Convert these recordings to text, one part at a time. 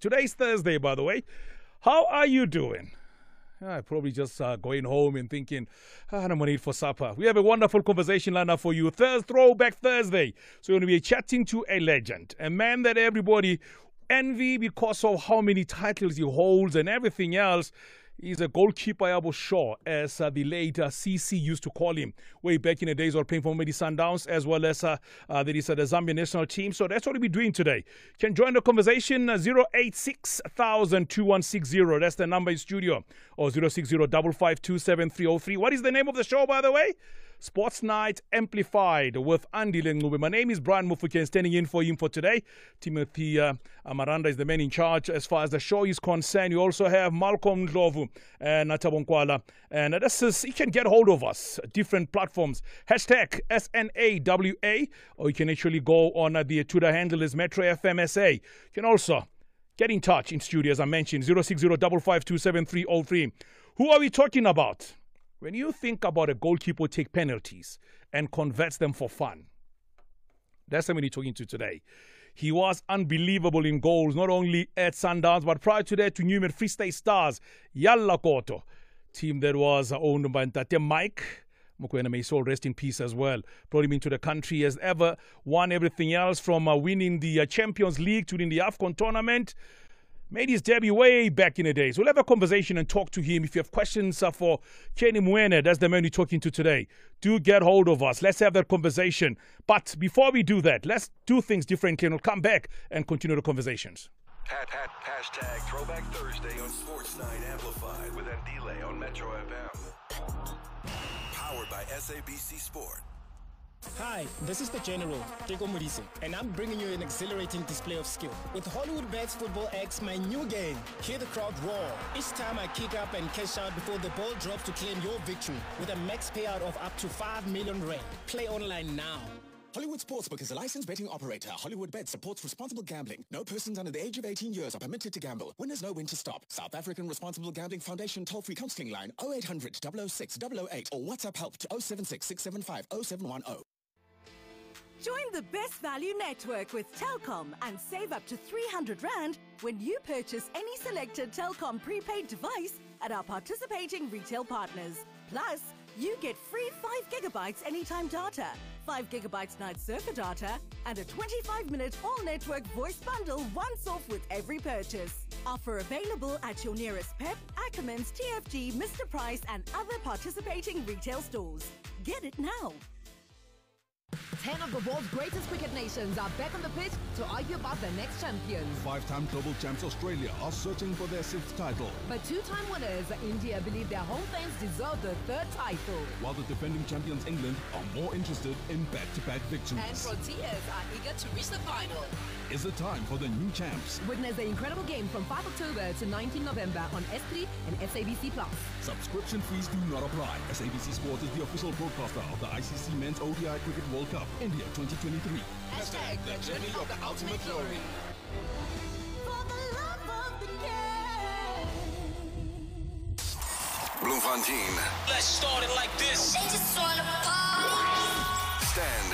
Today's Thursday, by the way. How are you doing? Uh, probably just uh, going home and thinking, ah, I'm to eat for supper. We have a wonderful conversation lined up for you. Thursday, Throwback Thursday. So, we're to be chatting to a legend, a man that everybody envy because of how many titles he holds and everything else. He's a goalkeeper, Yabo Shaw, as uh, the late uh, CC used to call him way back in the days while playing for Medi Sundowns, as well as uh, uh, there is uh, the Zambia national team. So that's what we'll be doing today. Can join the conversation uh, 086 That's the number in studio, or 060 What is the name of the show, by the way? Sports Night Amplified with Andile Ncube. My name is Brian Mufuken, standing in for him for today. Timothy uh, Amaranda is the man in charge as far as the show is concerned. You also have Malcolm Ndlovu and Natabonkwala. And this is, you can get hold of us, different platforms. Hashtag SNAWA, or you can actually go on uh, the Twitter handle is Metro FMSA. You can also get in touch in studio, as I mentioned, 060 Who are we talking about? When you think about a goalkeeper take penalties and converts them for fun, that's somebody you're talking to today. He was unbelievable in goals, not only at Sundowns, but prior to that to Newman Free State Stars, Yalla Koto, team that was owned by Ntate Mike. Mokoena may soul rest in peace as well. Brought him into the country as ever, won everything else from uh, winning the uh, Champions League to winning the AFCON tournament made his debut way back in the days. We'll have a conversation and talk to him. If you have questions uh, for Kenny Mweene, that's the man you're talking to today, do get hold of us. Let's have that conversation. But before we do that, let's do things differently and we'll come back and continue the conversations. Hat, hat, hashtag Throwback Thursday on Sports Night Amplified with on Metro FM. Powered by SABC. Hi, this is the General, Teko Modise, and I'm bringing you an exhilarating display of skill. With Hollywood Bets Football X, my new game, hear the crowd roar. Each time I kick up and cash out before the ball drops to claim your victory with a max payout of up to 5 million rand. Play online now. Hollywood Sportsbook is a licensed betting operator. Hollywood Bet supports responsible gambling. No persons under the age of 18 years are permitted to gamble. Winners know when to stop. South African Responsible Gambling Foundation toll-free counseling line 0800 006 008 or WhatsApp help to 076 675 0710. Join the best value network with Telkom and save up to 300 Rand when you purchase any selected Telkom prepaid device at our participating retail partners. Plus, you get free 5 gigabytes anytime data, 5 gigabytes night surfer data, and a 25 minute all network voice bundle once off with every purchase. Offer available at your nearest PEP, Ackermans, TFG, Mr. Price, and other participating retail stores. Get it now. Ten of the world's greatest cricket nations are back on the pitch to argue about the next champions. Five-time global champs Australia are searching for their sixth title. But two-time winners, India believe their home fans deserve the third title. While the defending champions England are more interested in back-to-back victories. And Frontiers are eager to reach the final. Is it time for the new champs? Witness the incredible game from 5 October to 19 November on S3 and SABC Plus. Subscription fees do not apply. SABC Sports is the official broadcaster of the ICC Men's ODI Cricket World Cup, India 2023. Hashtag the journey of the ultimate glory. Bloemfontein. Let's start it like this. Stand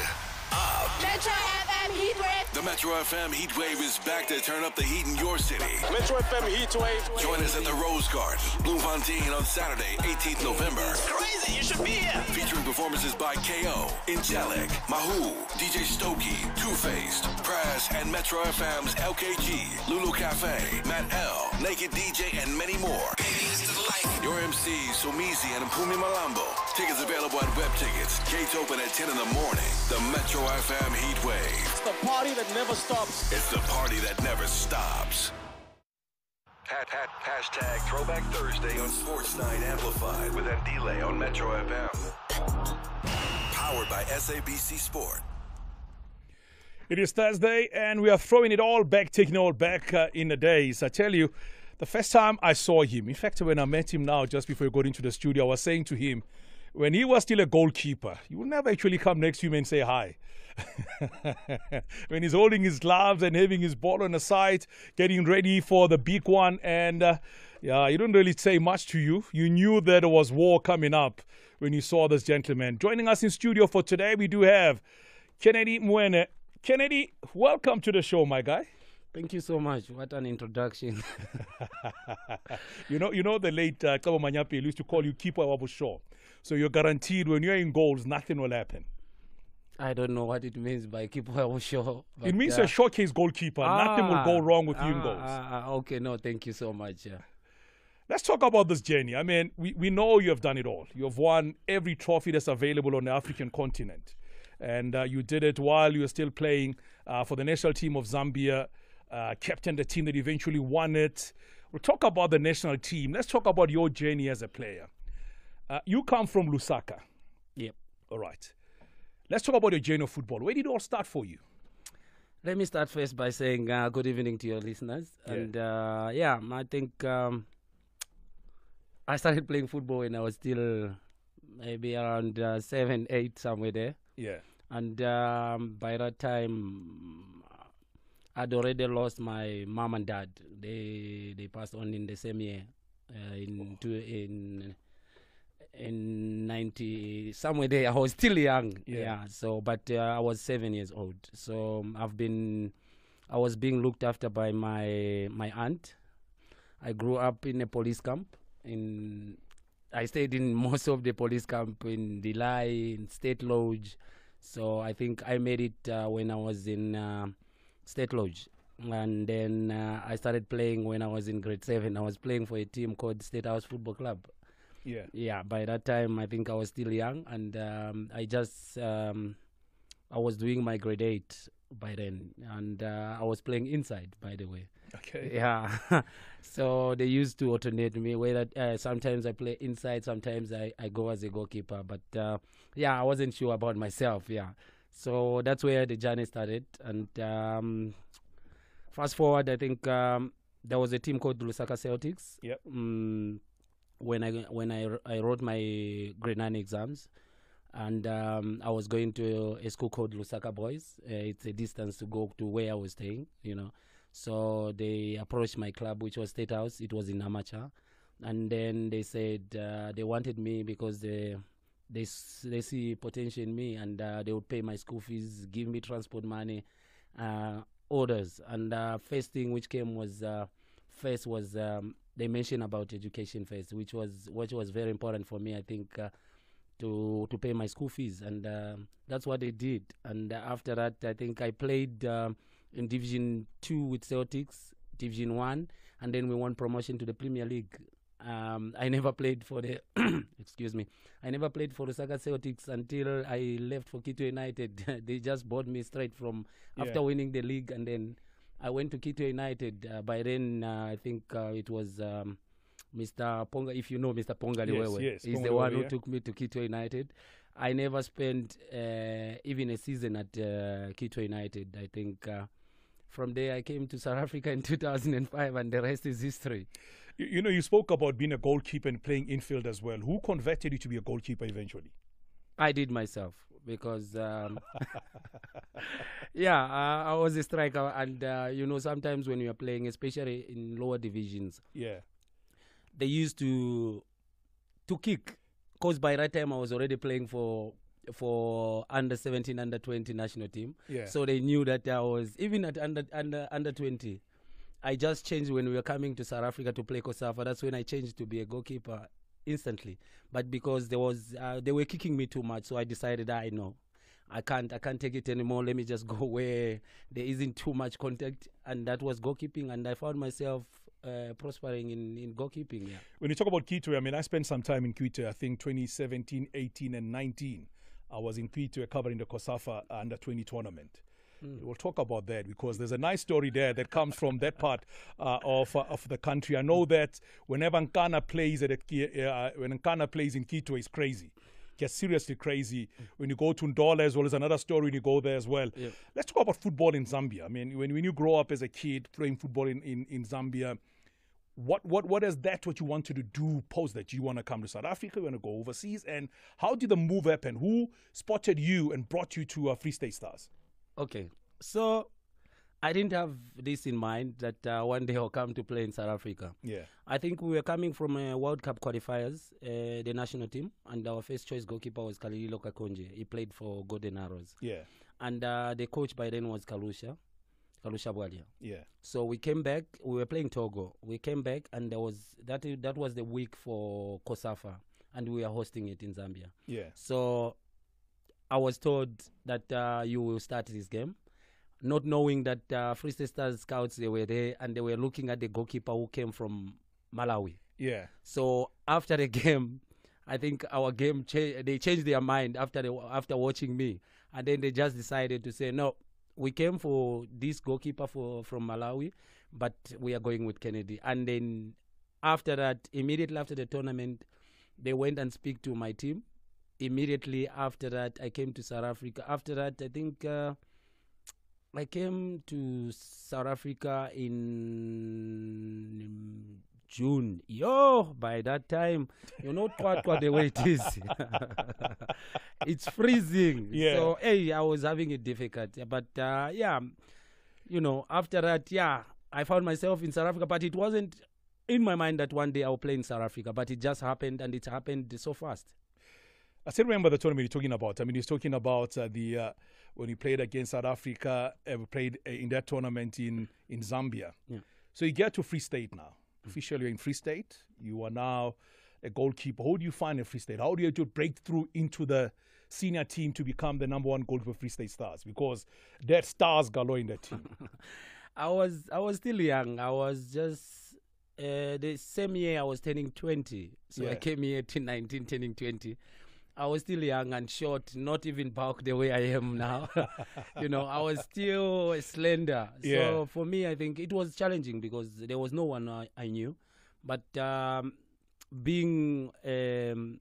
up. Metro FM Heatwave. The Metro FM Heat Wave is back to turn up the heat in your city. Metro FM Heatwave. Join us at the Rose Garden, Bloemfontein on Saturday, 18th November. Crazy, you should be here. Featuring performances by KO, Angelic, Mahu, DJ Stokey, Two Faced, Press, and Metro FM's LKG, Lulu Cafe, Matt L, Naked DJ, and many more. Your MCs, Somizi and Mpumi Malambo. Tickets available at Web Tickets. Gates open at 10 in the morning. The Metro FM Heat Wave. It's the party that never stops. It's the party that never stops. Hat, hat, hashtag Throwback Thursday on Sports Night Amplified with Andile on Metro FM. Powered by SABC Sport. It is Thursday, and we are throwing it all back, taking it all back uh, in the days. I tell you, the first time I saw him, in fact, when I met him now, just before he got into the studio, I was saying to him, when he was still a goalkeeper, you would never actually come next to him and say hi. when he's holding his gloves and having his ball on the side, getting ready for the big one, and uh, yeah, he didn't really say much to you. You knew that there was war coming up when you saw this gentleman. Joining us in studio for today, we do have Kennedy Mweene. Kennedy, welcome to the show, my guy. Thank you so much. What an introduction. you know, you know the late uh, Kabo Manyapi used to call you keeper Wabu Shaw. So you're guaranteed when you're in goals, nothing will happen. I don't know what it means by keeper was sure. It means a showcase goalkeeper. nothing will go wrong with you in ah, goals. ah, ah, okay, no, thank you so much. Yeah. Let's talk about this journey. I mean, we, we know you have done it all. You have won every trophy that's available on the African continent. And uh, you did it while you were still playing uh, for the national team of Zambia, uh, captain the team that eventually won it. We'll talk about the national team. Let's talk about your journey as a player. Uh, you come from Lusaka. Yep. All right. Let's talk about your journey of football. Where did it all start for you? Let me start first by saying uh, good evening to your listeners. Yeah. And uh, yeah, I think um, I started playing football when I was still maybe around uh, seven, eight, somewhere there. Yeah. And um, by that time, I'd already lost my mom and dad. They they passed on in the same year, uh, in two, in in ninety somewhere there. I was still young. Yeah. So, but uh, I was seven years old. So um, I've been, I was being looked after by my my aunt. I grew up in a police camp. In I stayed in most of the police camp in Delay, in State Lodge. So I think I made it uh, when I was in uh, State Lodge. And then uh, I started playing when I was in grade seven. I was playing for a team called State House Football Club. Yeah. Yeah, by that time I think I was still young, and um, I just um, I was doing my grade eight by then, and uh, I was playing inside, by the way. Okay. Yeah. so they used to alternate me. Whether uh, sometimes I play inside, sometimes I, I go as a goalkeeper. But uh, yeah, I wasn't sure about myself. Yeah. So that's where the journey started, and um, fast forward, I think um, there was a team called Lusaka Celtics. Yep. Mm, when I when I, I wrote my grade nine exams, and um, I was going to a school called Lusaka Boys. Uh, it's a distance to go to where I was staying, you know. So they approached my club, which was State House. It was in Amacha, and then they said uh, they wanted me because they they they see potential in me, and uh, they would pay my school fees, give me transport money, uh, orders. And uh, first thing which came was uh, first was um, they mentioned about education first, which was which was very important for me. I think uh, to to pay my school fees, and um that's what they did. And uh, after that, I think I played um, in Division Two with Celtics, Division One, and then we won promotion to the Premier League. Um, I never played for the excuse me. I never played for the Saga Celtics until I left for Kitwe United. they just bought me straight from after Yeah. winning the league, and then I went to Kitwe United. Uh, by then, uh, I think uh, it was um, Mr. Ponga. If you know Mr. Ponga Yes, Liwewe, yes, he's Ponga the one who yeah. took me to Kitwe United. I never spent uh, even a season at uh, Kitwe United. I think uh, from there I came to South Africa in 2005, and the rest is history. You, you know, you spoke about being a goalkeeper and playing infield as well. Who converted you to be a goalkeeper eventually? I did myself because, um, yeah, uh, I was a striker, and uh, you know, sometimes when you are playing, especially in lower divisions, Yeah. they used to to kick. Cause by that time I was already playing for for under 17, under 20 national team. Yeah. So they knew that I was even at under under under 20. I just changed when we were coming to South Africa to play COSAFA. That's when I changed to be a goalkeeper instantly. But because there was uh, they were kicking me too much, so I decided I know. I can't I can't take it anymore. Let me just go where there isn't too much contact and that was goalkeeping and I found myself uh, prospering in, in goalkeeping, yeah. When you talk about Kitwe, I mean, I spent some time in Kitwe, I think 2017, 18, and 19. I was in Kitwe covering the COSAFA under 20 tournament. We'll talk about that because there's a nice story there that comes from that part uh, of uh, of the country. I know that whenever Nkana plays at a, uh, when Nkana plays in Kitwe, it's crazy. Gets seriously crazy. When you go to Ndola as well, there's another story when you go there as well. Yeah. Let's talk about football in Zambia. I mean, when, when you grow up as a kid playing football in, in, in Zambia, what what what is that what you wanted to do post that you want to come to south africa you want to go overseas and how did the move happen who spotted you and brought you to uh, free state stars Okay. So I didn't have this in mind that uh, one day I'll come to play in South Africa. yeah I think we were coming from a World Cup qualifiers, uh, the national team, and our first choice goalkeeper was Kalililo Kakonje. He played for Golden Arrows. yeah And uh, the coach by then was Kalusha, Galusha Bwalya. Yeah. So we came back. We were playing Togo. We came back, and there was that. That was the week for COSAFA, and we were hosting it in Zambia. Yeah. So I was told that uh, you will start this game, not knowing that uh, Free State Stars scouts they were there and they were looking at the goalkeeper who came from Malawi. Yeah. So after the game, I think our game cha- they changed their mind after the, after watching me, and then they just decided to say no. We came for this goalkeeper for from Malawi, but we are going with Kennedy. And then after that, immediately after the tournament, they went and speak to my team. Immediately after that, I came to South Africa. After that, I think uh, I came to South Africa in June. Yo, by that time, you know what, what the way it is. it's freezing. Yeah. So, hey, I was having it difficult. But uh, yeah, you know, after that, yeah, I found myself in South Africa, but it wasn't in my mind that one day I'll play in South Africa, but it just happened and it happened so fast. I still remember the tournament you're talking about. I mean, he's talking about uh, the uh, when he played against South Africa. Uh, played uh, in that tournament in in Zambia. Yeah. So you get to Free State now. Officially, you're in Free State. You are now a goalkeeper. How do you find a Free State? How do you do break through into the senior team to become the number one goalkeeper Free State Stars? Because that stars galore in that team. I was I was still young. I was just uh, the same year I was turning 20. So I came here to 19 turning 20. I was still young and short, not even bulk the way I am now. you know, I was still slender. Yeah. So for me, I think it was challenging because there was no one I, I knew. But um, being um,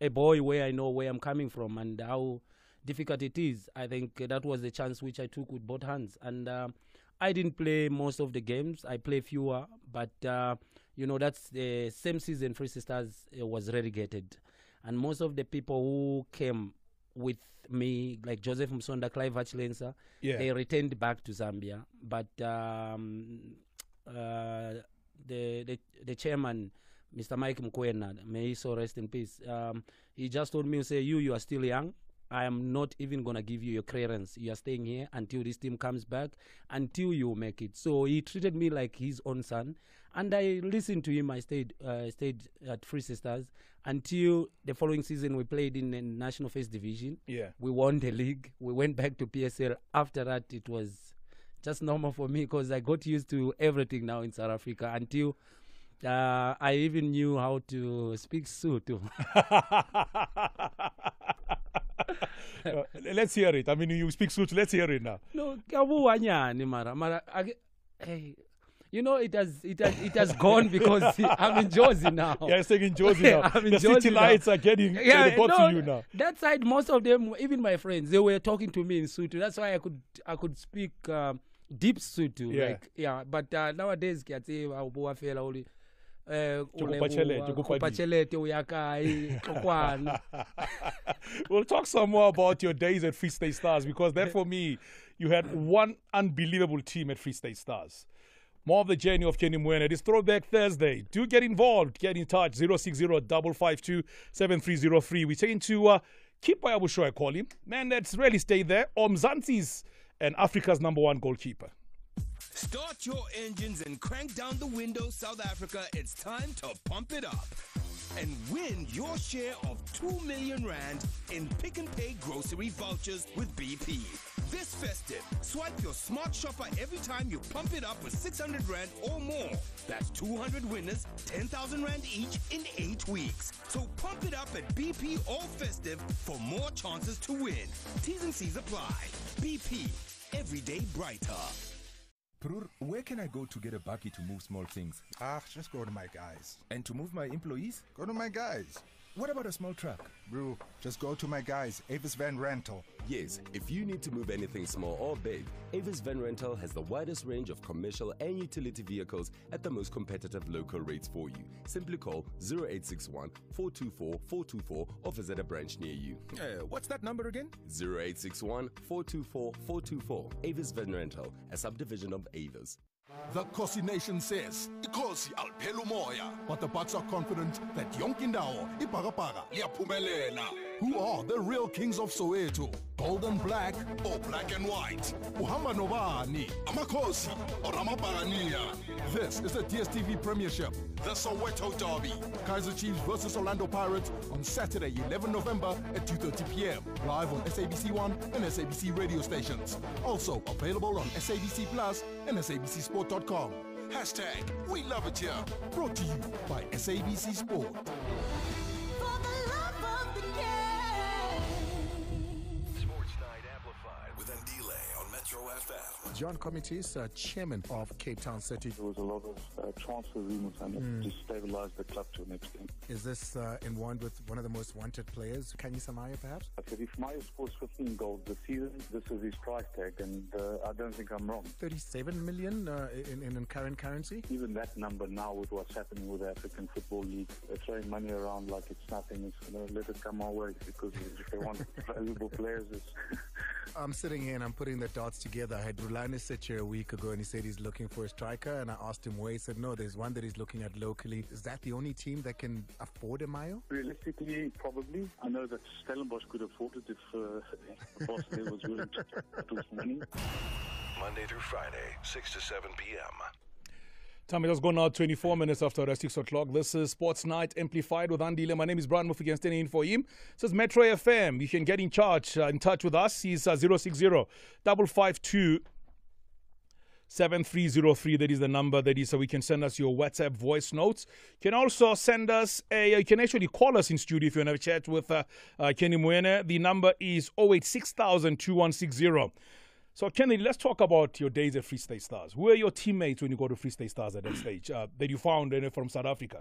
a boy where I know where I'm coming from and how difficult it is, I think that was the chance which I took with both hands. And um I didn't play most of the games. I play fewer, but uh, you know that's the same season. Free Sisters uh, was relegated, and most of the people who came with me, like Joseph Musonda, Clive Yeah. they returned back to Zambia. But um, uh, the, the the chairman, Mr. Mike Mokoena, may he so rest in peace. Um, he just told me, say, you, you are still young. I am not even gonna give you your clearance. You are staying here until this team comes back, until you make it. So he treated me like his own son, and I listened to him. I stayed, uh, stayed at Free Sisters until the following season. We played in the National First Division. Yeah. we won the league. We went back to PSL. After that, it was just normal for me because I got used to everything now in South Africa until. Uh, I even knew how to speak Sotho. Uh, let's hear it. I mean, you speak Sotho. Let's hear it now. no, kabuwa nyani mara mara. Hey, you know it has it has it has gone because I'm in Jozi now. Yeah, it's taking Jozi now. I'm in The city Jozi now. lights are getting yeah, report no, to you now. That side, most of them, even my friends, they were talking to me in Sotho. That's why I could I could speak um, deep Sotho. Yeah. Like yeah, but uh, nowadays fela uli eh Tukupa chelete, tukupa di. chelete uyakai kokwana we'll talk some more about your days at Free State Stars because that for me, you had one unbelievable team at Free State Stars. More of the journey of Kenny Mweene. It is Throwback Thursday. Do get involved. Get in touch. 060 552 7303. We're taking to uh, Kipa I call him. Man, that's really stayed there. Omzanti's and Africa's number one goalkeeper. Start your engines and crank down the windows, South Africa. It's time to pump it up and win your share of 2 million rand in Pick n Pay grocery vouchers with BP. This festive, swipe your smart shopper every time you pump it up with 600 rand or more. That's 200 winners, 10,000 rand each in 8 weeks. So pump it up at BP all festive for more chances to win. T's and C's apply. BP, every day brighter. Prur, where can I go to get a bakkie to move small things? Ah, just go to my guys. And to move my employees? Go to my guys. What about a small truck? Bro, just go to my guys, Avis Van Rental. Yes, if you need to move anything small or big, Avis Van Rental has the widest range of commercial and utility vehicles at the most competitive local rates for you. Simply call 0861 424 424 or visit a branch near you. Uh, what's that number again? 0861 424 424. Avis Van Rental, a subdivision of Avis. The Khosi Nation says, amakhosi aliphela umoya but the bucks are confident that yonke indawo ibhakabhaka liyaphumelela who are the real kings of soweto? Gold and black or black and white? Uhamba nobani amakhosi or amabhakaniya this is the dstv premiership the soweto derby. Kaizer chiefs versus orlando pirates on saturday 11 november at 2.30 p.m live on sabc1 and sabc radio stations. Also available on sabc plus and sabcsport.com hashtag we love it here. Brought to you by sabc sport John Comitis, uh, chairman of Cape Town City. There was a lot of uh, transfer rumors and Mm. it destabilized the club to an extent. Is this uh, in one with one of the most wanted players, Khanyisa Mayo, perhaps? I said, if Mayo scores 15 goals this season, this is his price tag, and uh, I don't think I'm wrong. 37 million uh, in, in, in current currency? Even that number now, with what's happening with the African Football League, they're throwing money around like it's nothing. It's you know, let it come our way because if they want valuable players, it's I'm sitting here and I'm putting the dots together. I had Rhulani sit here a week ago and he said he's looking for a striker. And I asked him where. He said, no, there's one that he's looking at locally. Is that the only team that can afford a Mayo? Realistically, probably. I know that Stellenbosch could afford it if uh, the boss there was willing to put money. Monday through Friday, 6 to 7 p.m. Time has gone now 24 minutes after the 6 o'clock. This is Sports Night Amplified with Andile. My name is Brian Molefe. I'm standing in for him. This is Metro FM. You can get in charge, uh, in touch with us. He's uh, 060 552 7303. That is the number. That is so we can send us your WhatsApp voice notes. You can also send us a, you can actually call us in studio if you want to chat with uh, uh, Kenny Mweene. The number is 086000 2160. So, Kennedy, let's talk about your days at Free State Stars. Who are your teammates when you go to Free State Stars at that stage uh, that you found uh, from South Africa?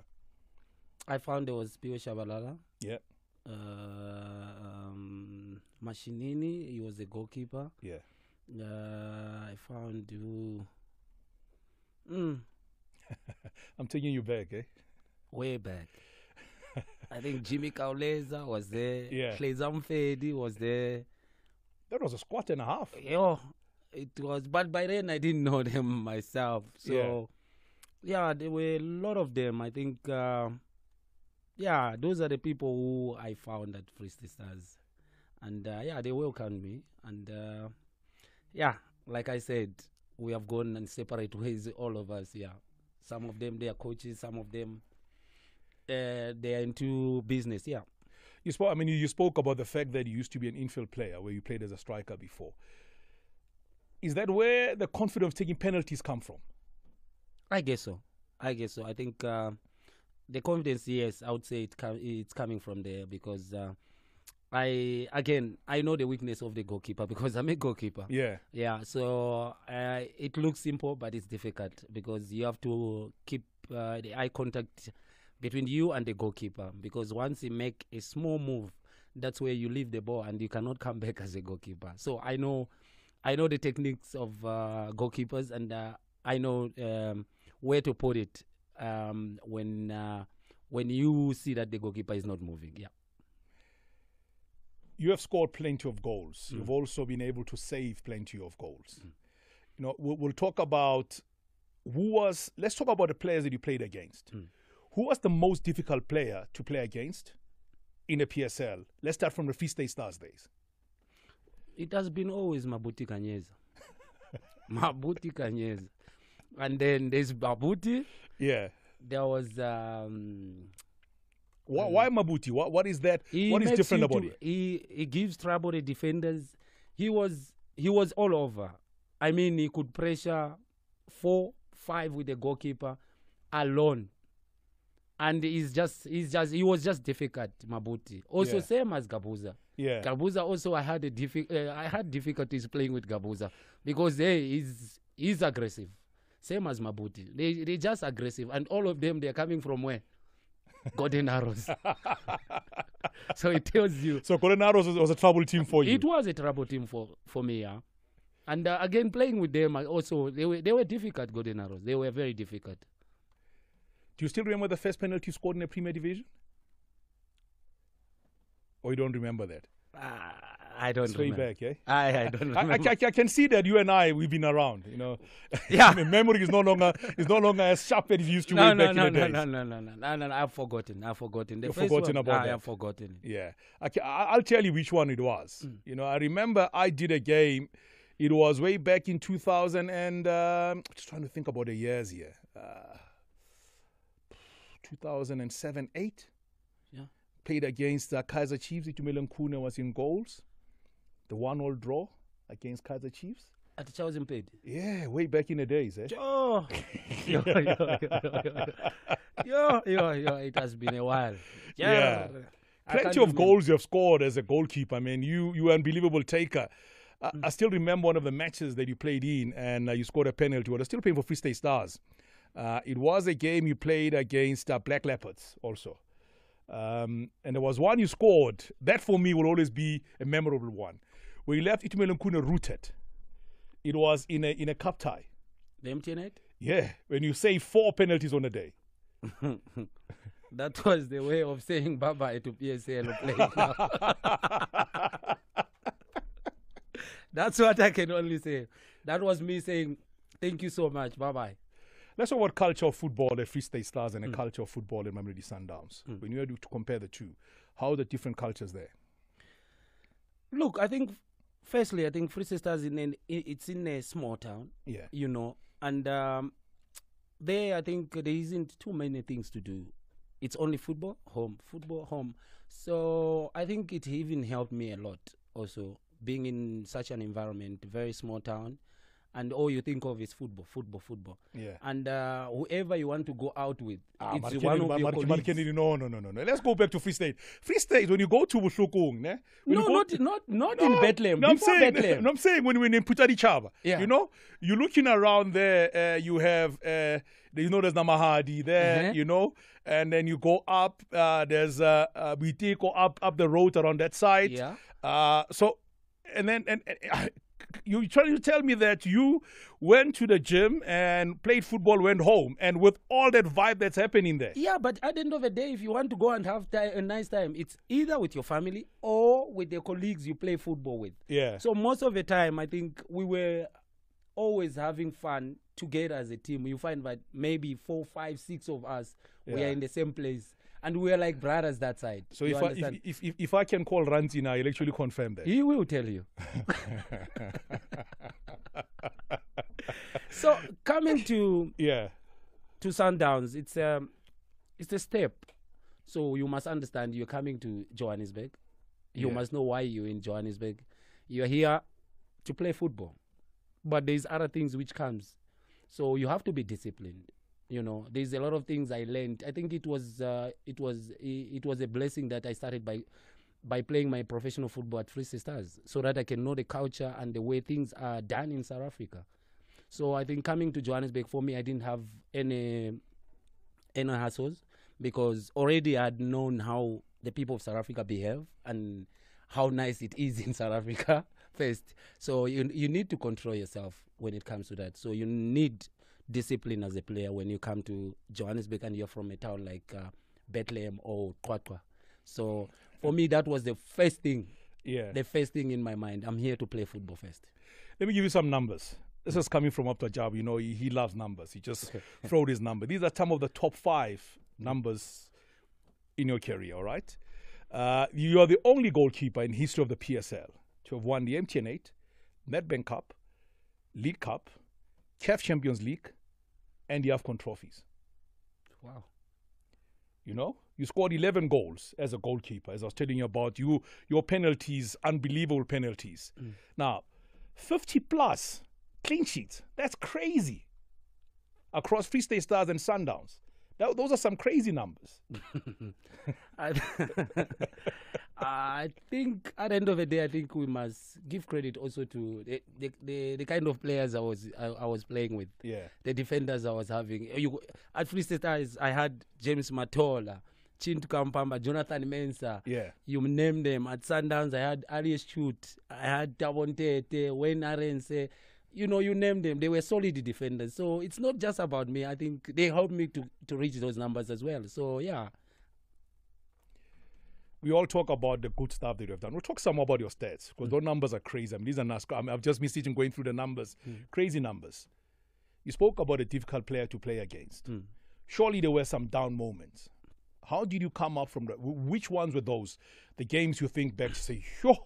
I found there was Pio Shabalala. Yeah. Uh, um, Machinini, he was the goalkeeper. Yeah. Uh, I found you. Mm, I'm taking you back, eh? way back. I think Jimmy Kauleza was there. Yeah. Klezam Fedi was there. That was a squat and a half. Yeah, it was. But by then I didn't know them myself. So, yeah, there were a lot of them. I think, uh, yeah, those are the people who I found at Free State Stars. And uh, yeah, they welcomed me. And uh, yeah, like I said, we have gone and separate ways, all of us. Yeah. Some of them, they are coaches. Some of them, uh, they are into business. Yeah. You spoke. I mean, you, you spoke about the fact that you used to be an infield player, where you played as a striker before. Is that where the confidence of taking penalties come from? I guess so. I guess so. I think uh, the confidence, yes, I would say it com- it's coming from there because uh, I again I know the weakness of the goalkeeper because I'm a goalkeeper. Yeah. Yeah. So uh, it looks simple, but it's difficult because you have to keep uh, the eye contact between you and the goalkeeper because once you make a small move, that's where you leave the ball and you cannot come back as a goalkeeper. So I know, I know the techniques of uh, goalkeepers and uh, I know um, where to put it um, when uh, when you see that the goalkeeper is not moving. Yeah. You have scored plenty of goals. Mm. You've also been able to save plenty of goals. You know, we'll, we'll talk about who was. Let's talk about the players that you played against. Mm. Who was the most difficult player to play against in the PSL? Let's start from the Free State Stars days. It has been always Mabuti Khenyeza. Mabuti Khenyeza. And then there's Mabuti. Yeah. There was um Why, why Mabuti? What, what is that? he what is different about to- it? He he gives trouble to defenders. He was he was all over. I mean, he could pressure four, five with the goalkeeper alone, and he's just he's just he was just difficult. Mabuti also Yeah. same as Gabuza. Yeah. Gabuza also I had a diffi- uh, I had difficulties playing with Gabuza because hey, he's he's aggressive. Same as Mabuti. They they just aggressive, and all of them they're coming from where? Golden Arrows. so it tells you. So Golden Arrows was, was a trouble team for you. It was a trouble team for for me, yeah. And uh, again, playing with them, I also they were they were difficult. Golden Arrows. They were very difficult. Do you still remember the first penalty you scored in the Premier Division? Or you don't remember that? Ah, I don't Straight remember. back, eh? I, I don't I, remember. I, I can see that you and I we've been around. You know, Yeah. Memory is no longer is no longer as sharp as it used to no, way no, back no, in the no, days. no, no, no, no, no, no, no, I've forgotten. I've forgotten. The You've forgotten one, about I that. have forgotten. Yeah, I ca- I- I'll tell you which one it was. Mm. You know, I remember I did a game. It was way back in 2000 and um, just trying to think about the years here. Uh, 2007, eight. Yeah. Played against uh, Kaizer Chiefs. Itumeleng Khune was in goals. The one-all draw against Kaizer Chiefs. At the Chosen played. Yeah, way back in the days, eh? Oh, yo, yo, yo, yo, yo, yo, it has been a while. Yeah. Can't Plenty of goals you have scored as a goalkeeper. I mean, you you unbelievable taker. I, Mm. I still remember one of the matches that you played in and uh, you scored a penalty. Well, I was still playing for Free State Stars. Uh, it was a game you played against uh, Black Leopards also. Um, and there was one you scored. That for me will always be a memorable one. You left Itumeleng Khune rooted. It was in a in a cup tie. The MTN Yeah, when you say four penalties on a day. That was the way of saying bye bye to PSL playing. That's what I can only say. That was me saying, thank you so much. Bye bye. Let's talk about culture of football at Free State Stars and the mm. culture of football in Mamelodi Sundowns. Mm. When you had to compare the two, how are the different cultures there? Look, I think, firstly, I think Free Sisters in an, it's in a small town. Yeah. You know, and um, there I think there isn't too many things to do. It's only football, home, football, home. So I think it even helped me a lot. Also, being in such an environment, very small town, and all you think of is football, football, football. Yeah. And uh, whoever you want to go out with, Ah, it's one of your Mark- Mark colleagues. No, no, no, no, no. Let's go back to Free State. Free State, when you go to Bushukung, ne? No, you go not not not in Bethlehem. No, I'm before saying, Bethlehem. no, I'm saying when we're in Phuthaditjhaba, Yeah. you know, you're looking around there, uh, you have, uh, you know, there's Namahadi there, Uh-huh. you know, and then you go up, uh, there's uh, uh, Bitiko up up the road around that side. Yeah. Uh, so, and then, and, and you trying to tell me that you went to the gym and played football, went home, and with all that vibe that's happening there. Yeah, but at the end of the day, if you want to go and have a nice time, it's either with your family or with the colleagues you play football with. Yeah. So most of the time, I think we were always having fun together as a team. You find that maybe four, five, six of us we are in the same place, and we are like brothers that side. So if I, if, if, if, if I can call Ranti now, he'll actually confirm that. He will tell you. so coming to yeah to Sundowns, it's um it's a step. So you must understand you're coming to Johannesburg. You Yeah. must know why you're in Johannesburg. You're here to play football, but there's other things which comes. So you have to be disciplined. You know, there's a lot of things I learned. I think it was uh, it was it was a blessing that I started by by playing my professional football at Free Stars, so that I can know the culture and the way things are done in South Africa. So I think coming to Johannesburg for me, I didn't have any any hassles because already I had known how the people of South Africa behave and how nice it is in South Africa first. So you you need to control yourself when it comes to that. So you need discipline as a player when you come to Johannesburg and you're from a town like uh, Bethlehem or QwaQwa. So for me, that was the first thing. Yeah. The first thing in my mind. I'm here to play football first. Let me give you some numbers. This is coming from Up Job. You know, he, he loves numbers. He just throwed his number. These are some of the top five numbers in your career, all right? Uh, you are the only goalkeeper in history of the PSL to have won the MTN 8, Nedbank Cup, League Cup, CAF Champions League, and the AFCON trophies. Wow. You know, you scored 11 goals as a goalkeeper, as I was telling you about. You, your penalties, unbelievable penalties. Mm. Now, 50 plus clean sheets. That's crazy. Across Free State Stars and Sundowns. Those are some crazy numbers. I, I think at the end of the day, I think we must give credit also to the the, the, the kind of players I was I, I was playing with. Yeah. The defenders I was having. You, at Free State Stars, I had James Matola, Chintu Kampamba, Jonathan Mensah. Yeah. You name them. At Sundowns, I had Alje Schut, I had Tabonte, Wayne Arendse. You know, you name them. They were solid defenders. So it's not just about me. I think they helped me to, to reach those numbers as well. So yeah. we all talk about the good stuff that you have done. We'll talk some more about your stats because those numbers are crazy. I mean, these are not. I mean, I've just been sitting going through the numbers, crazy numbers. You spoke about a difficult player to play against. Surely there were some down moments. How did you come up from that? Which ones were those? The games you think back to say, "Yo, ah,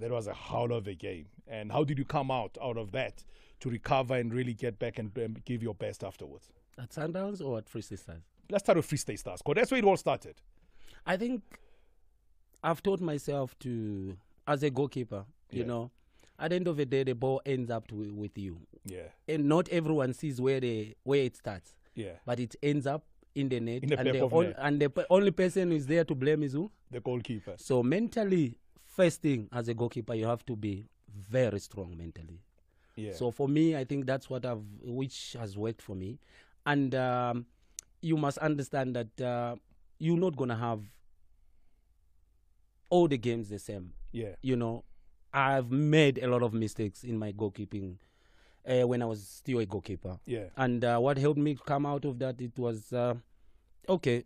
that was a howl of a game." And how did you come out out of that to recover and really get back and um, give your best afterwards? At Sundowns or at Free State Stars? Let's start with Free State Stars because that's where it all started. I think I've taught myself to, as a goalkeeper, you Yeah. know, at the end of the day, the ball ends up to, with you. Yeah. And not everyone sees where the where it starts. Yeah. But it ends up in the net. In the and, the on- net. and the only person who is there to blame is who? The goalkeeper. So mentally, first thing as a goalkeeper, you have to be very strong mentally. Yeah. So for me, I think that's what I've, which has worked for me, and um, you must understand that uh, you're not gonna have all the games the same. Yeah. You know, I've made a lot of mistakes in my goalkeeping uh, when I was still a goalkeeper. Yeah. And uh, what helped me come out of that, it was uh, okay.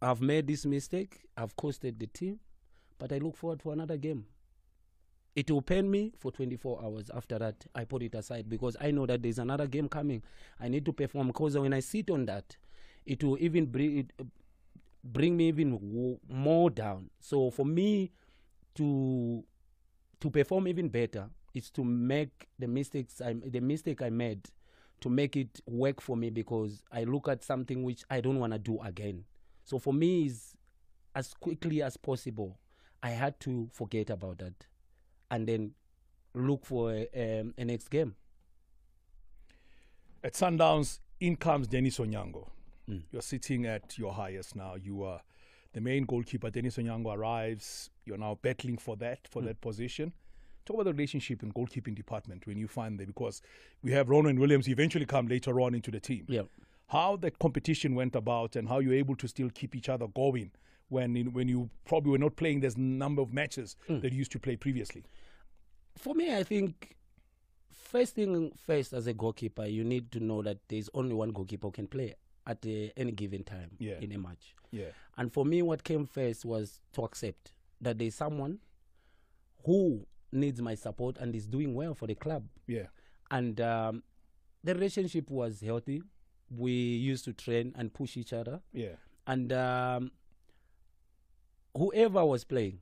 I've made this mistake. I've costed the team, but I look forward for another game. It will pain me for 24 hours. After that, I put it aside because I know that there's another game coming. I need to perform. Because when I sit on that, it will even bring bring me even more down. So for me to to perform even better is to make the mistakes I the mistake I made to make it work for me because I look at something which I don't want to do again. So for me is as quickly as possible I had to forget about that and then look for a, um, a next game. At Sundowns, in comes Dennis Onyango. You're sitting at your highest now. You are the main goalkeeper. Dennis Onyango arrives. You're now battling for that, for that position. Talk about the relationship in goalkeeping department when you find there, because we have Ronwen Williams eventually come later on into the team. Yeah. How that competition went about and how you're able to still keep each other going when in, when you probably were not playing this number of matches that you used to play previously. For me, I think first thing first as a goalkeeper, you need to know that there's only one goalkeeper who can play at uh, any given time Yeah. in a match. Yeah. And for me, what came first was to accept that there's someone who needs my support and is doing well for the club. Yeah. And um, the relationship was healthy. We used to train and push each other. Yeah. And um, whoever was playing,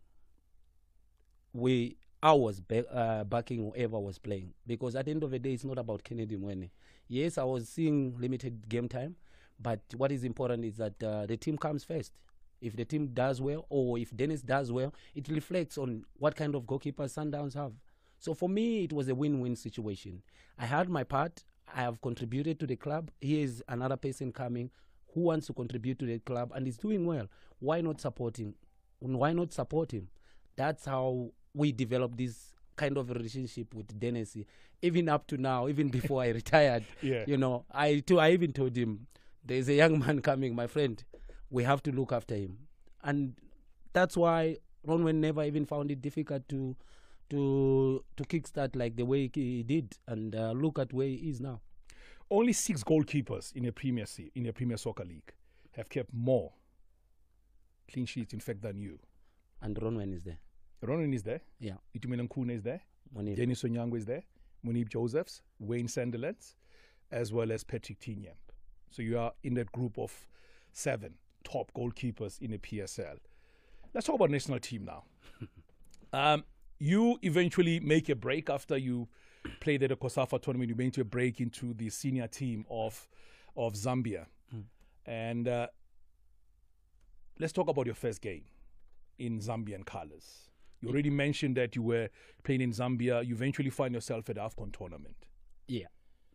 we I was uh, backing whoever was playing because at the end of the day, it's not about Kennedy Mweene. Yes, I was seeing limited game time, but what is important is that uh, the team comes first. If the team does well, or if Dennis does well, it reflects on what kind of goalkeeper Sundowns have. So for me, it was a win-win situation. I had my part. I have contributed to the club. Here is another person coming who wants to contribute to the club and is doing well. Why not support him? Why not support him? That's how we developed this kind of relationship with Dennis. Even up to now, even before I retired, Yeah. you know, I too, I even told him, "There's a young man coming, my friend. We have to look after him," and that's why Ronwen never even found it difficult to to to kickstart like the way he did, and uh, look at where he is now. Only six goalkeepers in a Premier in a Premier Soccer League have kept more clean sheets, in fact, than you. And Ronwen is there. Ronwen is there. Yeah. Itumeleng Khune is there. Moeneeb. Dennis Onyango is there. Moeneeb Josephs, Wayne Sandilands, as well as Patrick Tignyemb. So you are in that group of seven top goalkeepers in the PSL. Let's talk about national team now. um, you eventually make a break after you played at the COSAFA tournament. You made a break into the senior team of of Zambia, and uh, let's talk about your first game in Zambian colors. You already mentioned that you were playing in Zambia. You eventually find yourself at the AFCON tournament. Yeah.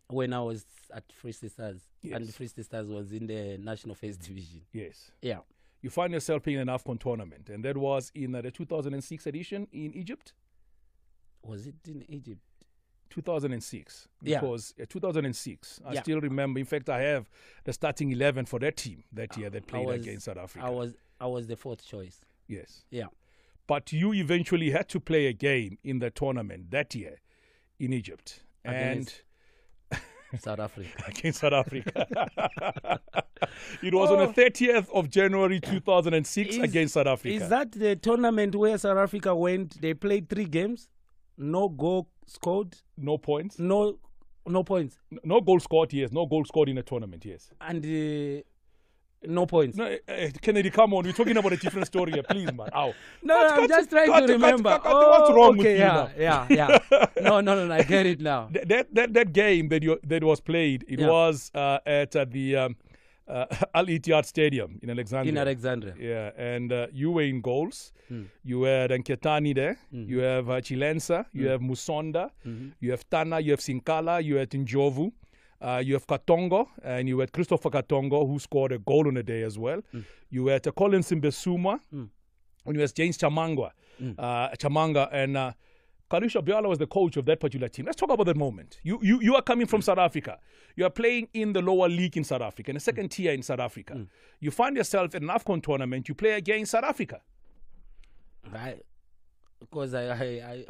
When I was at Free Sisters, Stars, and Yes. Free State Stars was in the National First Division. Yes. Yeah. You find yourself playing an AFCON tournament, and that was in uh, the 2006 edition in Egypt. Was it in Egypt? 2006. Because uh, 2006, I Yeah. still remember. In fact, I have the starting 11 for that team that year that played was- against South Africa. I was I was the fourth choice. Yes. Yeah. But you eventually had to play a game in the tournament that year in Egypt. Against and South Africa. against South Africa. It was Oh. on the 30th of January 2006 Is- against South Africa. Is that the tournament where South Africa went? They played three games, no goal scored, no points, no no points, no goal scored? Yes, no goal scored in a tournament. Yes. and uh, no points. No, uh, Kennedy, come on. We're talking about a different story here, please, man. Ow. No, Cut, I'm just trying to remember. oh, what's wrong okay, with you yeah, now? yeah, yeah. no, no, no, no, I get it now. Th- that that that game that you that was played, it Yeah. was uh, at uh, the um, uh, Al Ittihad Stadium in Alexandria. In Alexandria. Yeah, and uh, you were in goals. Mm. You had Nketani there. Mhm. You have uh, Chilensa. You Mm. have Musonda. Mhm. You have Tana. You have Sinkala. You had Njovu. Uh, you have Katongo, and you had Christopher Katongo, who scored a goal on the day as well. You had uh, Collins Mbesuma, Mm. and you had James Chamanga, Mm. uh, Chamanga, and Kalusha Bwalya was the coach of that particular team. Let's talk about that moment. You, you, you are coming from mm. South Africa. You are playing in the lower league in South Africa, in the mm. second tier in South Africa. Mm. You find yourself in an AFCON tournament. You play against South Africa. Right. Because I, I, I,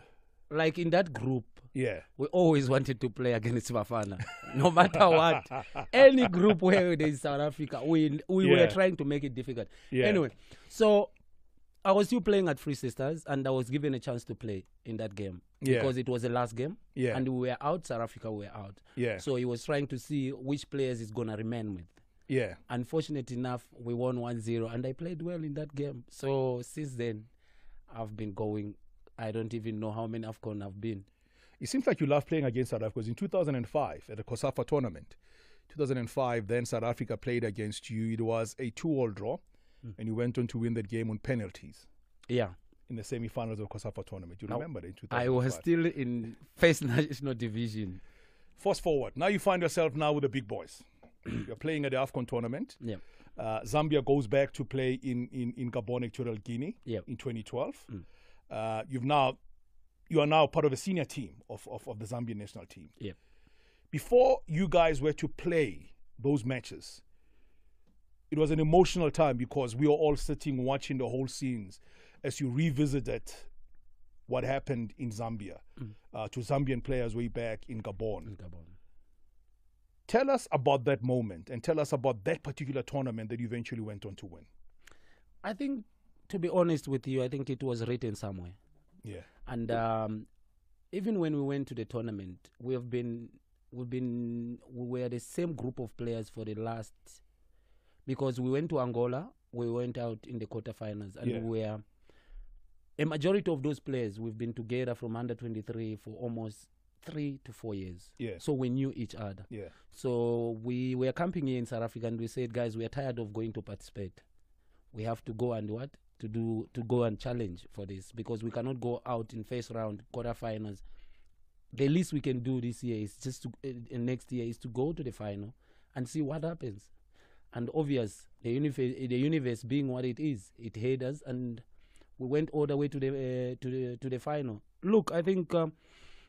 like in that group, Yeah. we always wanted to play against Bafana, no matter what. Any group where is South Africa, we we were trying to make it difficult. Yeah. Anyway, so I was still playing at Free Sisters, and I was given a chance to play in that game Yeah. because it was the last game. Yeah. and we were out. South Africa were out. Yeah. So he was trying to see which players he's gonna remain with. Yeah. Unfortunate enough, we won 1-0 and I played well in that game. So since then, I've been going. I don't even know how many AFCON I've been. It seems like you love playing against South Africa because in 2005 at the COSAFA tournament, 2005, then South Africa played against you. It was a two-all draw, and you went on to win that game on penalties. Yeah. In the semi-finals of COSAFA tournament, you Now, remember that in 2005. I was still in first national division. Fast forward. Now you find yourself now with the big boys. You're playing at the AFCON tournament. Yeah. Uh, Zambia goes back to play in, in, in Gabon, Equatorial Guinea Yeah. in 2012. Mm. Uh, you've now, you are now part of the senior team of, of, of the Zambian national team. Yeah. Before you guys were to play those matches, it was an emotional time because we were all sitting watching the whole scenes as you revisited what happened in Zambia Mm. uh, to Zambian players way back in Gabon. In Gabon. Tell us about that moment and tell us about that particular tournament that you eventually went on to win. I think, to be honest with you, I think it was written somewhere. Yeah. And um, even when we went to the tournament, we have been, we've been, we were the same group of players for the last, because we went to Angola, we went out in the quarterfinals, and Yeah. we were, a majority of those players, we've been together from under 23 for almost three to four years. Yeah. So we knew each other. Yeah. So we were camping here in South Africa and we said, guys, we are tired of going to participate. We have to go and what? To do to go and challenge for this because we cannot go out in first round, quarterfinals. The least we can do this year is just to uh, next year is to go to the final and see what happens. And obvious, the universe, the universe being what it is, it had us, and we went all the way to the uh, to the to the final. Look, I think um,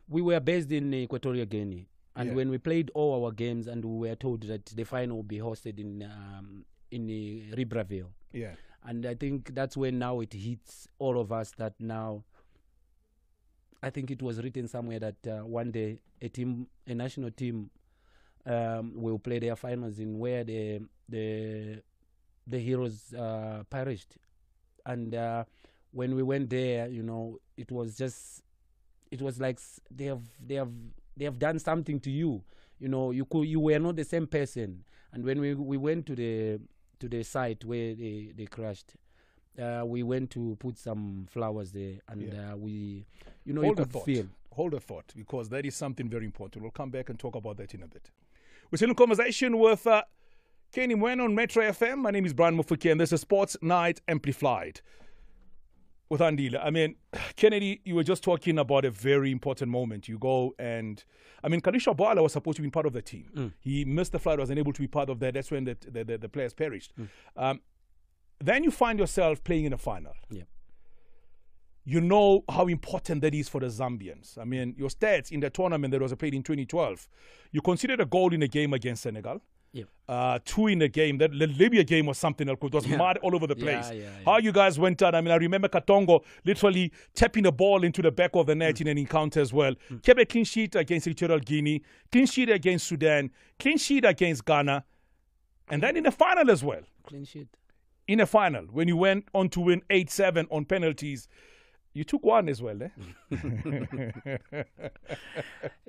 we were based in Equatorial Guinea, and Yeah. when we played all our games, and we were told that the final will be hosted in um, in uh, Libreville. Yeah. And I think that's when now it hits all of us that now. I think it was written somewhere that uh, one day a team, a national team, um, will play their finals in where the the the heroes uh, perished, and uh, when we went there, you know, it was just, it was like they have they have they have done something to you. You know, you could you were not the same person. And when we we went to the to the site where they they crashed, uh, we went to put some flowers there, and Yeah. uh, we, you know, Hold you a could thought. feel. Hold a thought, because that is something very important. We'll come back and talk about that in a bit. We're still in conversation with uh, Kenny Mweene on Metro FM. My name is Brian Molefe, and this is Sports Night Amplified with Andile. I mean, Kennedy, you were just talking about a very important moment. You go and, I mean, Kalusha Bwalya was supposed to be part of the team. Mm. He missed the flight, was unable to be part of that. That's when the, the, the, the players perished. Mm. Um, then you find yourself playing in a final. Yeah. You know how important that is for the Zambians. I mean, your stats in the tournament that was played in 2012, you considered a goal in a game against Senegal. Yeah. Uh, two in a game. That the Libya game was something else. It was Yeah. mad all over the Yeah, place. yeah, How you guys went out. I mean, I remember Katongo literally tapping the ball into the back of the Mm. net in an encounter as well. Kept a clean sheet against Equatorial Guinea, clean sheet against Sudan, clean sheet against Ghana. And then in the final as well. Clean sheet. In a final, when you went on to win 8 7 on penalties, you took one as well, eh?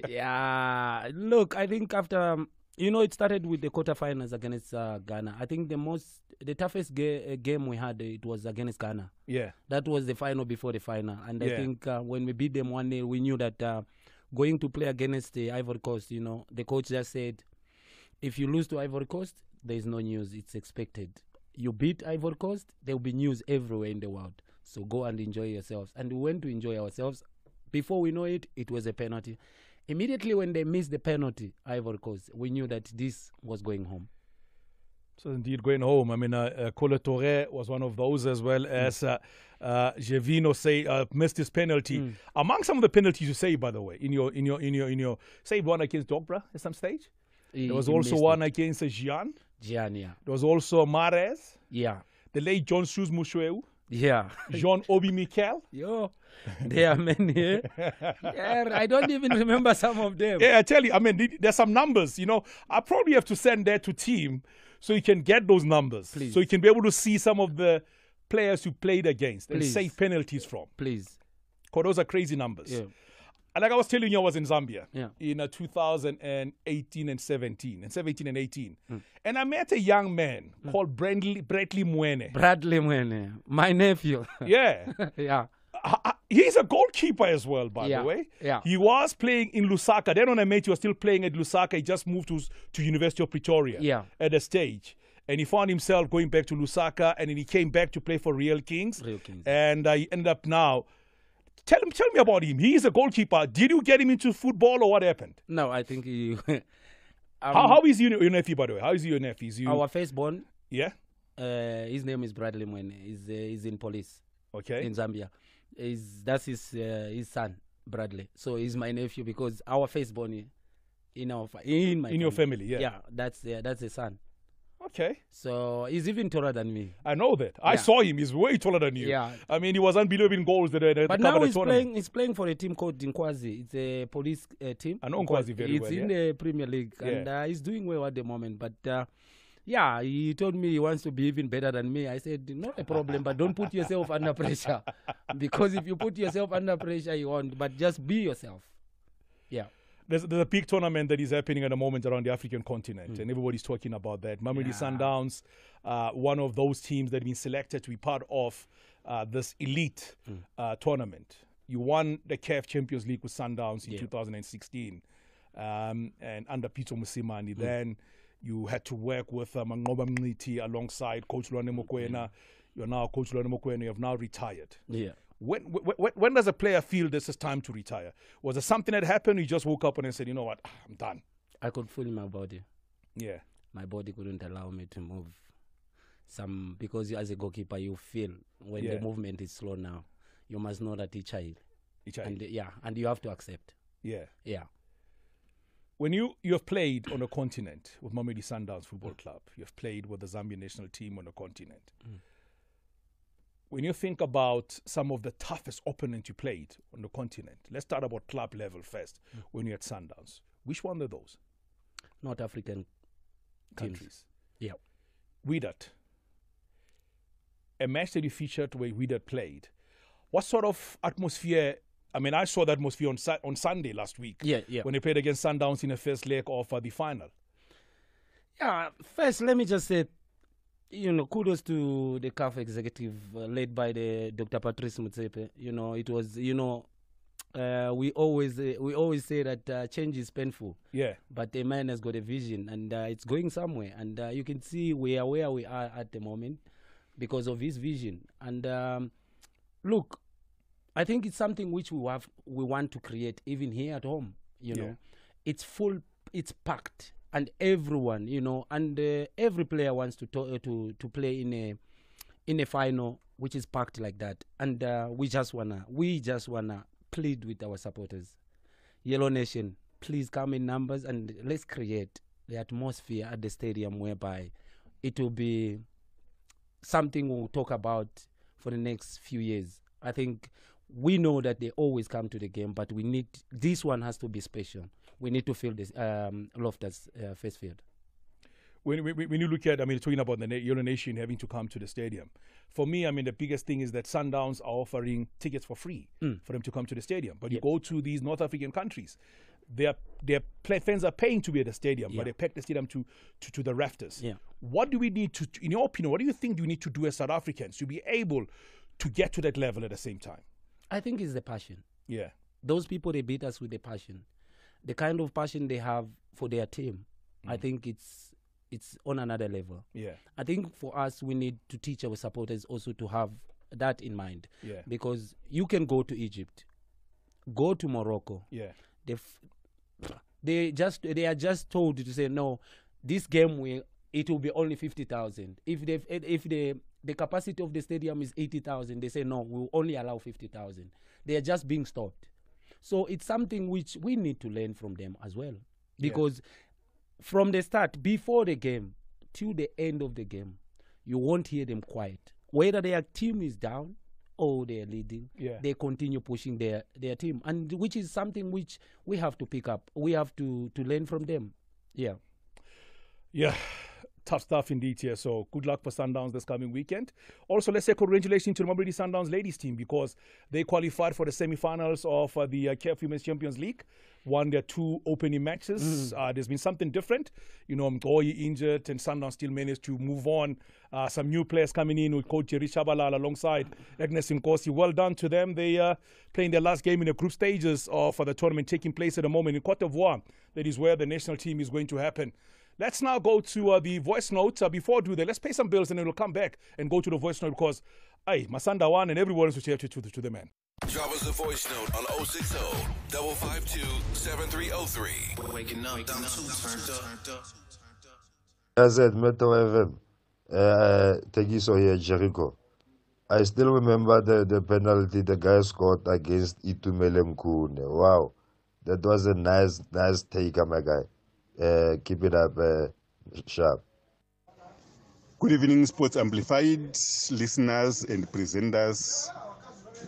yeah, look, I think after um, you know it started with the quarterfinals against uh, Ghana. I think the most the toughest ga- uh, game we had it was against Ghana. Yeah. that was the final before the final, and I think uh, when we beat them one 0 we knew that uh, going to play against the Ivory Coast, you know, the coach just said, if you lose to Ivory Coast, there is no news. It's expected. You beat Ivory Coast, there will be news everywhere in the world. So go and enjoy yourselves. And we went to enjoy ourselves. Before we know it, it was a penalty. Immediately when they missed the penalty, Ivory Coast, we knew that this was going home. So indeed, going home. I mean, uh, uh, Kolo Touré was one of those as well as uh, uh, Gervinho say uh, missed his penalty. Among some of the penalties you say, by the way, in your in your in your in your say one against Drogba at some stage. He- there was also one it. against uh, Gyan. Gyan, yeah. There was also Mares. Yeah. The late John Shoes Mushweu. Yeah. John Obi Mikel. Yo, there are many. eh? yeah, I don't even remember some of them. Yeah, I tell you, I mean, there's some numbers. You know, I probably have to send that to team so you can get those numbers, Please. so you can be able to see some of the players you played against and save penalties from. Please. Because those are crazy numbers. Yeah. Like I was telling you, I was in Zambia Yeah. in uh, 2018 and 17, and 17 and 18. Hmm. And I met a young man called Bradley, Bradley Mweene. Bradley Mweene, my nephew. Yeah. yeah. He's a goalkeeper as well, by Yeah, the way. yeah. He was playing in Lusaka. Then when I met you, he was still playing at Lusaka. He just moved to to University of Pretoria. Yeah. At a stage. And he found himself going back to Lusaka and then he came back to play for Real Kings. Real Kings. And uh, he ended up now. Tell him tell me about him. He is a goalkeeper. Did you get him into football or what happened? No, I think you. um, how, how is your, your nephew, by the way? How is your nephew? Is you, Our firstborn. Yeah. Uh, his name is Bradley Mweene. He's uh, he's in police. Okay. In Zambia, is that's his uh, his son Bradley. So he's my nephew because our firstborn in our in my In your family, yeah. yeah that's yeah that's the son. Okay. So he's even taller than me. I know that. I Yeah. saw him. He's way taller than you. Yeah. I mean, he was unbelievable in goals that, that But covered now the he's tournament. playing. He's playing for a team called Nkwazi. It's a police uh, team. I know Nkwazi very It's well, in the Premier League, and uh, he's doing well at the moment. But uh, yeah, he told me he wants to be even better than me. I said, not a problem, but don't put yourself under pressure, because if you put yourself under pressure, you won't. But just be yourself. Yeah. There's, there's a big tournament that is happening at the moment around the African continent, and everybody's talking about that. Mamelodi Sundowns, uh, one of those teams that have been selected to be part of uh, this elite uh, tournament. You won the CAF Champions League with Sundowns in Yeah. 2016, um, and under Pitso Mosimane. Then you had to work with uh, Manqoba Mngqithi alongside Coach Rhulani Mokwena. You're now Coach Rhulani Mokwena. You have now retired. Yeah. When, when, when does a player feel this is time to retire? Was it something that happened? You just woke up and said, you know what, Ah, I'm done. I could feel my body. Yeah. My body couldn't allow me to move. Some because as a goalkeeper, you feel when Yeah. the movement is slow now. You must know that each child. Each child. And yeah, and you have to accept. Yeah. Yeah. When you, you have played on a continent with Mamelodi Sundowns Football Club, you have played with the Zambian national team on a continent. When you think about some of the toughest opponents you played on the continent, let's start about club level first. When you're at Sundowns, which one are those? North African teams. countries. Yeah. Wydad. A match that you featured where Wydad played. What sort of atmosphere? I mean, I saw the atmosphere on on Sunday last week. Yeah, yeah. When they played against Sundowns in the first leg of uh, the final. Yeah, first, let me just say, you know, kudos to the CAF executive uh, led by the Dr. Patrice Motsepe. You know, it was, you know, uh, we always uh, we always say that uh, change is painful. Yeah. But the man has got a vision, and uh, it's going somewhere. And uh, you can see we are where we are at the moment because of his vision. And um, look, I think it's something which we have we want to create even here at home. You Yeah. know, it's full, it's packed, and everyone, you know, and uh, every player wants to to to to play in a in a final which is packed like that. And uh, we just wanna we just wanna plead with our supporters, Yellow Nation, please come in numbers and let's create the atmosphere at the stadium whereby it will be something we'll talk about for the next few years. I think we know that they always come to the game, but we need this one has to be special. We need to fill this um, Loftus uh, Versfeld. when, when, when you look at, I mean, talking about the Na- Nation having to come to the stadium, for me, I mean, the biggest thing is that Sundowns are offering tickets for free Mm. for them to come to the stadium. But you go to these North African countries, their their play, fans are paying to be at the stadium, Yeah. but they pack the stadium to, to, to the rafters. Yeah. What do we need to, in your opinion, what do you think do we need to do as South Africans to be able to get to that level at the same time? I think it's the passion. Yeah. Those people they beat us with the passion, the kind of passion they have for their team. Mm. I think it's it's on another level. Yeah. I think for us we need to teach our supporters also to have that in mind. Yeah. Because you can go to Egypt, go to Morocco. Yeah. They they just they are just told to say no, this game will it will be only fifty thousand. If they if the the capacity of the stadium is eighty thousand, they say no, we'll only allow fifty thousand. They are just being stopped. So it's something which we need to learn from them as well. Yeah. Because from the start, before the game to the end of the game, you won't hear them quiet. Whether their team is down or they're leading, Yeah. they continue pushing their, their team. And which is something which we have to pick up. We have to, to learn from them. Yeah. Yeah, tough stuff indeed here. So good luck for Sundowns this coming weekend. Also, let's say congratulations to the Mamelodi Sundowns ladies team because they qualified for the semi-finals of uh, the uh, CAF Women's Champions League. Won their two opening matches. Uh, there's been something different. You know, Mgoyi injured and Sundowns still managed to move on. Uh, some new players coming in with coach Jerry Tshabalala alongside Agnes Nkosi. Well done to them. They uh, playing their last game in the group stages of uh, the tournament taking place at the moment in Cote d'Ivoire. That is where the national team is going to happen. Let's now go to uh, the voice note. Uh, before I do that, let's pay some bills and then we'll come back and go to the voice note because, hey, Masandawana and everyone is to, to, to, to the man. Drop us a voice note on 060 552 7303. Waking up, I'm too turned up. As at Metro FM, uh, Tegiso here, Jericho. I still remember the, the penalty the guy scored against Itumeleng Khune. Wow, that was a nice, nice take, my guy. Uh, keep it up, uh, sharp. Good evening, Sports Amplified listeners and presenters.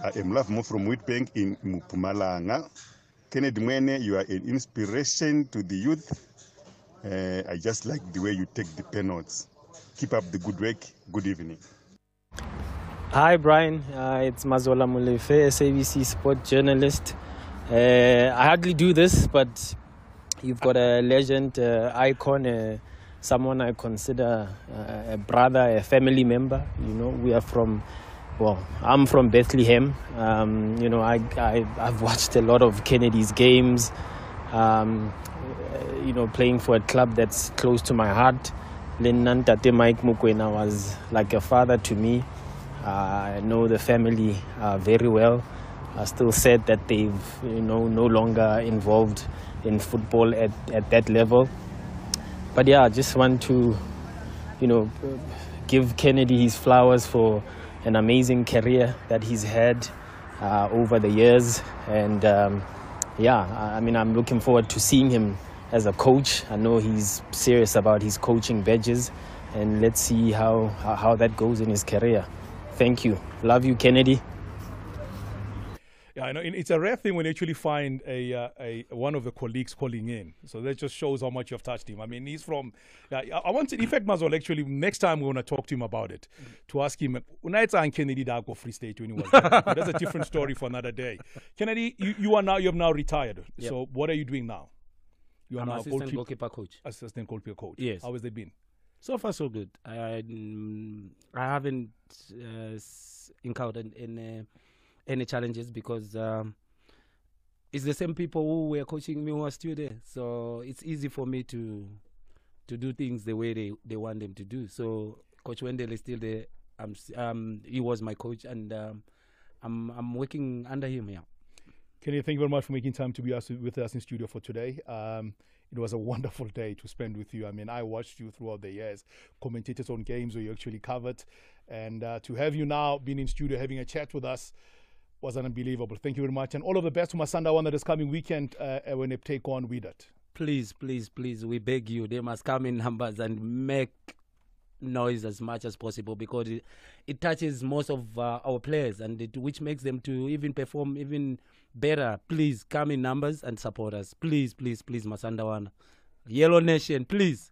I am Love Mo from Witbank in Mpumalanga. Kennedy Mweene, you are an inspiration to the youth. Uh, I just like the way you take the penalties. Keep up the good work. Good evening. Hi, Brian. Uh, it's Mazola Molefe, SABC sport journalist. Uh, I hardly do this, but you've got a legend, uh, icon, uh, someone I consider uh, a brother, a family member. You know, we are from, well, I'm from Bethlehem. Um, you know, I, I, I've watched a lot of Kennedy's games, um, you know, playing for a club that's close to my heart. Lennan Tate Mike Mokoena was like a father to me. Uh, I know the family uh, very well. I still sad that they've you know no longer involved in football at, at that level. But yeah, I just want to you know give Kennedy his flowers for an amazing career that he's had uh, over the years. And um, yeah, I mean I'm looking forward to seeing him as a coach. I know he's serious about his coaching badges, and let's see how, how that goes in his career. Thank you. Love you, Kennedy. Yeah, I know. It's a rare thing when you actually find a, uh, a one of the colleagues calling in. So that just shows how much you've touched him. I mean, he's from. Yeah, I want to. In fact, Mazol, actually, next time we want to talk to him about it, to ask him. Unaitsa and Kennedy Dago Free State when he was That's a different story for another day. Kennedy, you, you are now you have now retired. Yep. So what are you doing now? You are I'm now assistant goalkeep- goalkeeper coach. Assistant goalkeeper coach. Yes. How has it been? So far, so good. I mm, I haven't uh, encountered any any challenges because um, it's the same people who were coaching me who are still there. So it's easy for me to to do things the way they, they want them to do. So Coach Wendell is still there. I'm um he was my coach and um, I'm I'm working under him. Yeah. Kenny, thank you very much for making time to be with us in studio for today. Um, it was a wonderful day to spend with you. I mean, I watched you throughout the years, commentators on games where you actually covered, and uh, to have you now being in studio having a chat with us was unbelievable. Thank you very much, and all of the best to Masandawana that is coming weekend uh, when they take on Wydad. please, please, please, we beg you, they must come in numbers and make noise as much as possible because it, it touches most of uh, our players and it, which makes them to even perform even better. Please come in numbers and support us. Please, please, please, Masandawana. Yellow Nation, please.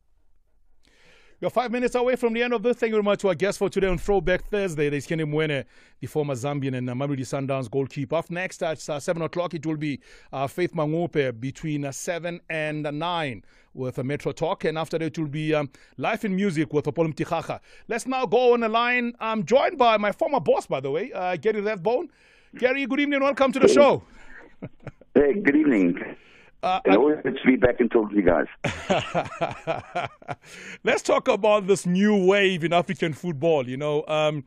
You're five minutes away from the end of this. Thank you very much to our guest for today on Throwback Thursday. There's Kenny Mweene, the former Zambian and uh, Mamelodi Sundowns goalkeeper. Up next at uh, 7 o'clock, it will be uh, Faith Mangope between uh, 7 and uh, 9 with a Metro Talk. And after that, it will be um, Life in Music with Apollo Mtichacha. Let's now go on the line. I'm joined by my former boss, by the way, uh, Gary Rathbone. Gary, good evening. Welcome to the show. Hey, good evening. Uh, and always good to be back and talk to you guys. Let's talk about this new wave in African football. You know, um,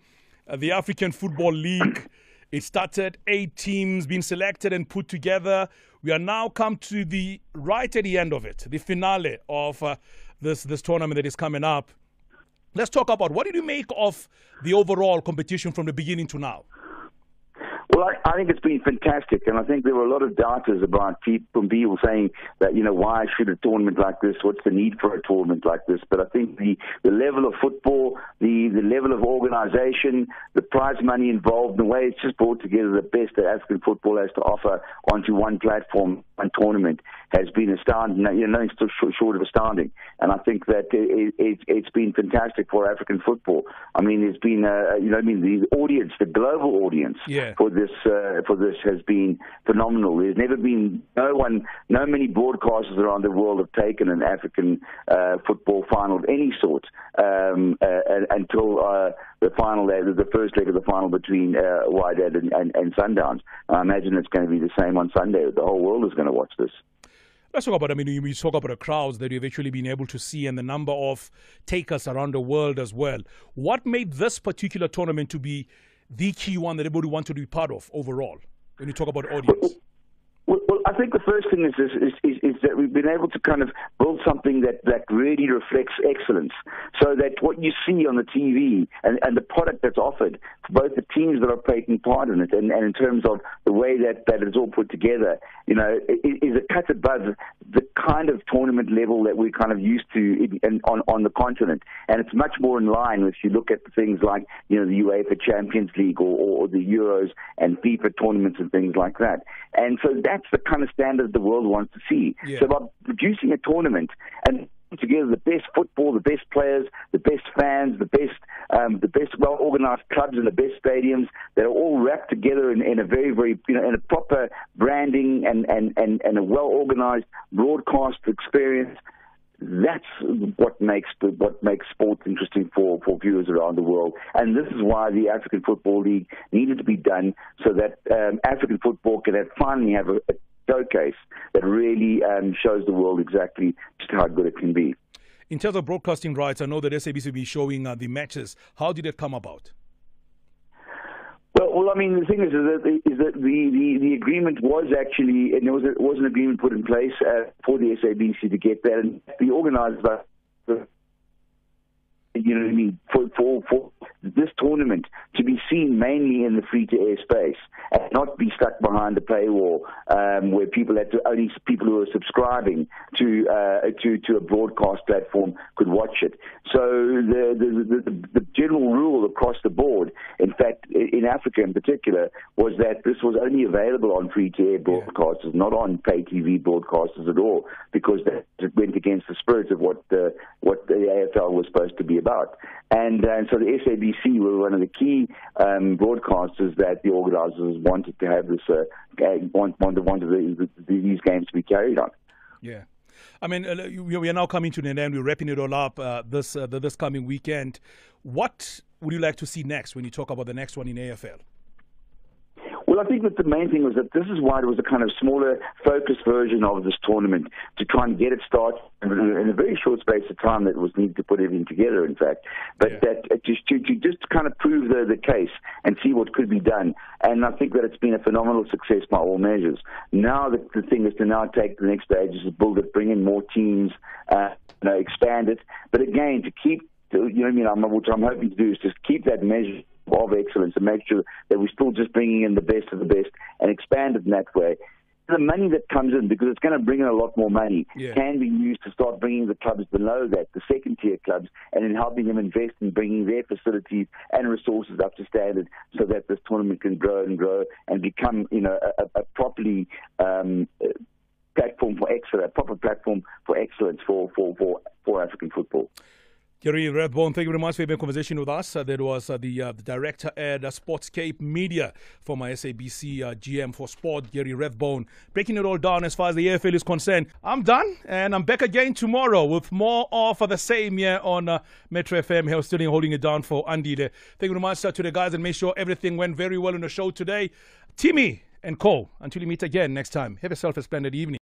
the African Football League. It started eight teams being selected and put together. We are now come to the right at the end of it, the finale of uh, this this tournament that is coming up. Let's talk about what did you make of the overall competition from the beginning to now? Well, I, I think it's been fantastic, and I think there were a lot of doubters about people, saying that you know why should a tournament like this? What's the need for a tournament like this? But I think the the level of football, the the level of organisation, the prize money involved, the way it's just brought together the best that African football has to offer onto one platform, tournament, has been astounding. You know, nothing short of astounding, and I think that it, it, it's been fantastic for African football. I mean, it's been uh, you know, I mean, the audience, the global audience Yeah. for this uh, for this has been phenomenal. There's never been no one, no many broadcasters around the world have taken an African uh, football final of any sort um, uh, until uh, the final, leg, the first leg of the final between uh, Wydad and, and, and Sundowns. I imagine it's going to be the same on Sunday. The whole world is going to watch this. Let's talk about, I mean, you talk about the crowds that you've actually been able to see and the number of takers around the world as well. What made this particular tournament to be the key one that everybody wanted to be part of overall when you talk about audience? Well, well, think the first thing is is, is is that we've been able to kind of build something that, that really reflects excellence, so that what you see on the TV and, and the product that's offered both the teams that are taking part in it, and, and in terms of the way that, that it's all put together, you know, is, is a cut above the kind of tournament level that we're kind of used to in, in, on on the continent, and it's much more in line if you look at things like you know the UEFA Champions League or, or the Euros and FIFA tournaments and things like that, and so that's the kind of standard the world wants to see. Yeah. So by producing a tournament and together the best football, the best players, the best fans, the best um, the best well organized clubs and the best stadiums that are all wrapped together in, in a very very you know in a proper branding and and and, and a well organized broadcast experience. That's what makes what makes sports interesting for, for viewers around the world, and this is why the African Football League needed to be done so that um, African football can have, finally have a, a showcase that really um, shows the world exactly just how good it can be. In terms of broadcasting rights, I know that SABC will be showing uh, the matches. How did it come about? Well, well, I mean, the thing is, is that, is that the, the, the agreement was actually, and there was, a, was an agreement put in place uh, for the SABC to get that, and the organisers, you know what I mean, for, for, for this tournament to be seen mainly in the free-to-air space and not be stuck behind the paywall um, where people had to, only people who are subscribing to, uh, to, to a broadcast platform could watch it. So the, the, the, the general rule across the board, in fact, in Africa in particular, was that this was only available on free-to-air broadcasters, not on pay TV broadcasters at all, because that went against the spirit of what the, what the AFL was supposed to be about. And, uh, and so the SABC were one of the key um, broadcasters that the organisers wanted to have this, uh, want, wanted, wanted the, the, these games to be carried on. Yeah. I mean, uh, we are now coming to an end. We're wrapping it all up uh, this uh, this coming weekend. What would you like to see next when you talk about the next one in AFL? Well, I think that the main thing was that this is why it was a kind of smaller, focused version of this tournament to try and get it started in a very short space of time that was needed to put everything together, in fact. But that uh, just to, to just kind of prove the, the case and see what could be done. And I think that it's been a phenomenal success by all measures. Now the, the thing is to now take the next stage is to build it, bring in more teams, uh, you know, expand it. But again, to keep to, you know what I mean? I'm, what I'm hoping to do is just keep that measure of excellence and make sure that we're still just bringing in the best of the best and expand it in that way. The money that comes in, because it's going to bring in a lot more money, Yeah. can be used to start bringing the clubs below that, the second tier clubs, and in helping them invest in bringing their facilities and resources up to standard so that this tournament can grow and grow and become, you know, a, a- properly um, platform for excellence, a proper platform for excellence for, for, for, for African football. Gary Rathbone, thank you very much for having a conversation with us. Uh, that was uh, the, uh, the director at uh, Sportscape Media for my SABC uh, GM for sport, Gary Rathbone. Breaking it all down as far as the AFL is concerned. I'm done, and I'm back again tomorrow with more of the same here on uh, Metro FM. Here, still holding it down for Andy there. Thank you very much uh, to the guys and make sure everything went very well in the show today. Timmy and Cole, until you meet again next time, have yourself a splendid evening.